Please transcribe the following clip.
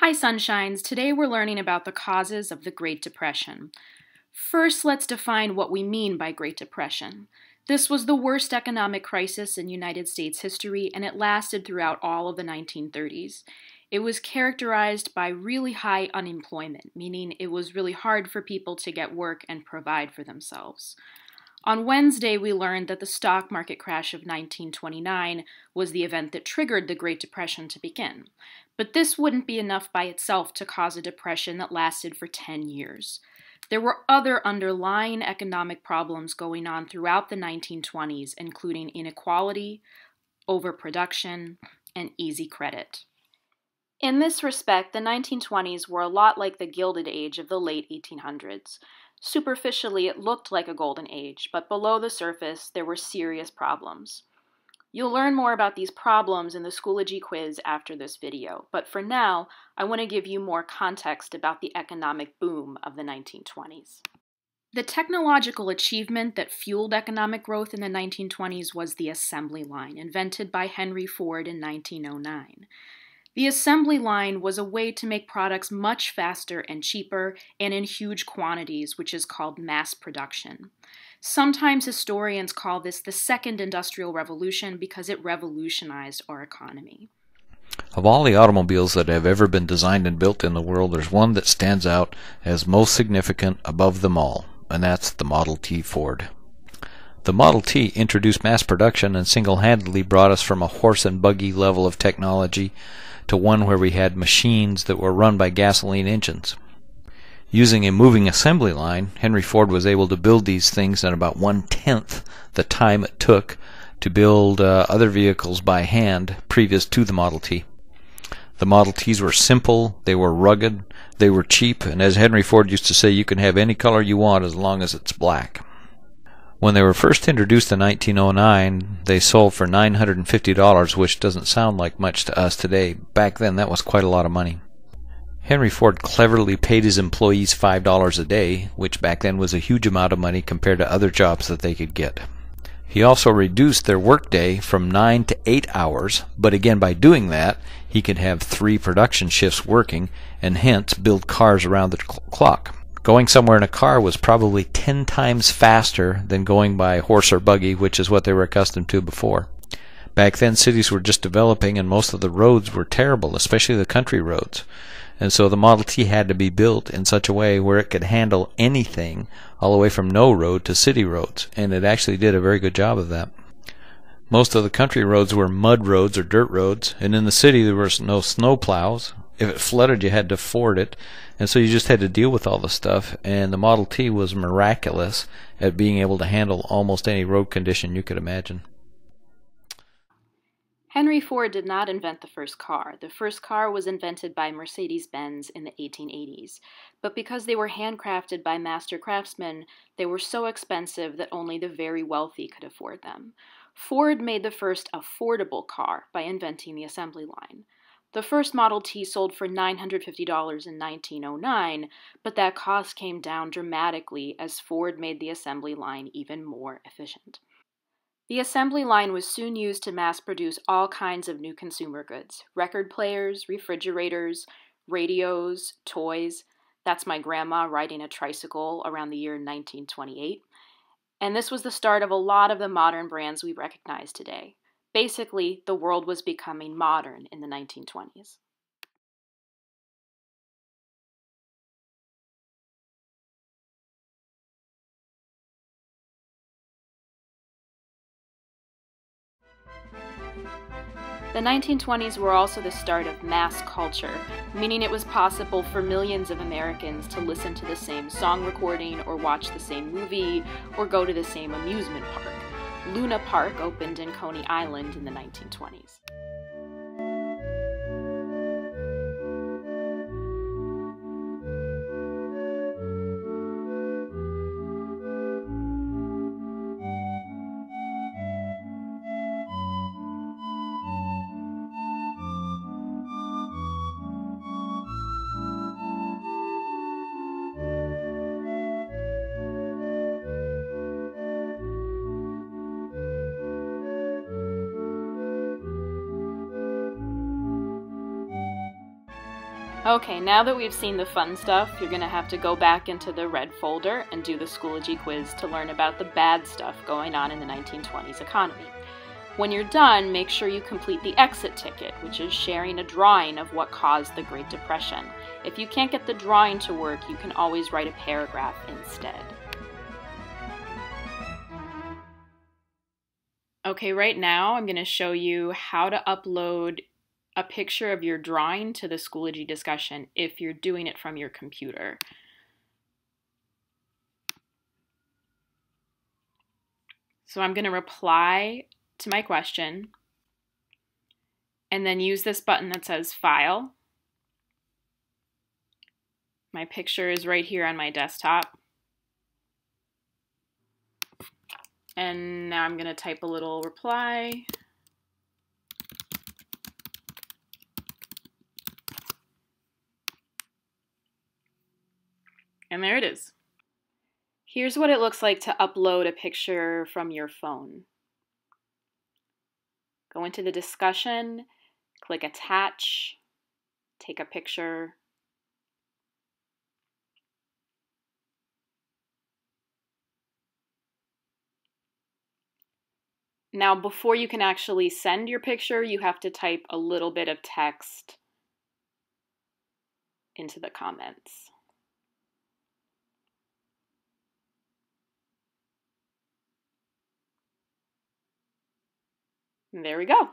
Hi, Sunshines. Today we're learning about the causes of the Great Depression. First, let's define what we mean by Great Depression. This was the worst economic crisis in United States history, and it lasted throughout all of the 1930s. It was characterized by really high unemployment, meaning it was really hard for people to get work and provide for themselves. On Wednesday, we learned that the stock market crash of 1929 was the event that triggered the Great Depression to begin. But this wouldn't be enough by itself to cause a depression that lasted for 10 years. There were other underlying economic problems going on throughout the 1920s, including inequality, overproduction, and easy credit. In this respect, the 1920s were a lot like the Gilded Age of the late 1800s. Superficially, it looked like a golden age, but below the surface, there were serious problems. You'll learn more about these problems in the Schoology quiz after this video, but for now, I want to give you more context about the economic boom of the 1920s. The technological achievement that fueled economic growth in the 1920s was the assembly line, invented by Henry Ford in 1909. The assembly line was a way to make products much faster and cheaper and in huge quantities, which is called mass production. Sometimes historians call this the second industrial revolution because it revolutionized our economy. Of all the automobiles that have ever been designed and built in the world, there's one that stands out as most significant above them all, and that's the Model T Ford. The Model T introduced mass production and single handedly brought us from a horse and buggy level of technology to one where we had machines that were run by gasoline engines. Using a moving assembly line, Henry Ford was able to build these things in about one tenth the time it took to build uh, other vehicles by hand previous to the Model T. The Model Ts were simple, they were rugged, they were cheap, and as Henry Ford used to say, you can have any color you want as long as it's black. When they were first introduced in 1909, they sold for $950, which doesn't sound like much to us today. Back then, that was quite a lot of money. Henry Ford cleverly paid his employees $5 a day, which back then was a huge amount of money compared to other jobs that they could get. He also reduced their workday from 9 to 8 hours, but again by doing that, he could have three production shifts working and hence build cars around the cl- clock. Going somewhere in a car was probably 10 times faster than going by horse or buggy, which is what they were accustomed to before. Back then, cities were just developing and most of the roads were terrible, especially the country roads. And so the Model T had to be built in such a way where it could handle anything all the way from no road to city roads. And it actually did a very good job of that. Most of the country roads were mud roads or dirt roads, and in the city there were no snow plows. If it flooded, you had to ford it, and so you just had to deal with all the stuff. And the Model T was miraculous at being able to handle almost any road condition you could imagine. Henry Ford did not invent the first car. The first car was invented by Mercedes Benz in the 1880s. But because they were handcrafted by master craftsmen, they were so expensive that only the very wealthy could afford them. Ford made the first affordable car by inventing the assembly line. The first Model T sold for $950 in 1909, but that cost came down dramatically as Ford made the assembly line even more efficient. The assembly line was soon used to mass produce all kinds of new consumer goods record players, refrigerators, radios, toys. That's my grandma riding a tricycle around the year 1928. And this was the start of a lot of the modern brands we recognize today. Basically, the world was becoming modern in the 1920s. The 1920s were also the start of mass culture, meaning it was possible for millions of Americans to listen to the same song recording or watch the same movie or go to the same amusement park. Luna Park opened in Coney Island in the 1920s. Okay, now that we've seen the fun stuff, you're going to have to go back into the red folder and do the Schoology quiz to learn about the bad stuff going on in the 1920s economy. When you're done, make sure you complete the exit ticket, which is sharing a drawing of what caused the Great Depression. If you can't get the drawing to work, you can always write a paragraph instead. Okay, right now I'm going to show you how to upload a picture of your drawing to the Schoology discussion if you're doing it from your computer. So I'm going to reply to my question and then use this button that says File. My picture is right here on my desktop. And now I'm going to type a little reply. And there it is. Here's what it looks like to upload a picture from your phone. Go into the discussion, click attach, take a picture. Now, before you can actually send your picture, you have to type a little bit of text into the comments. There we go.